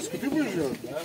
Васька, ты будешь делать? Да.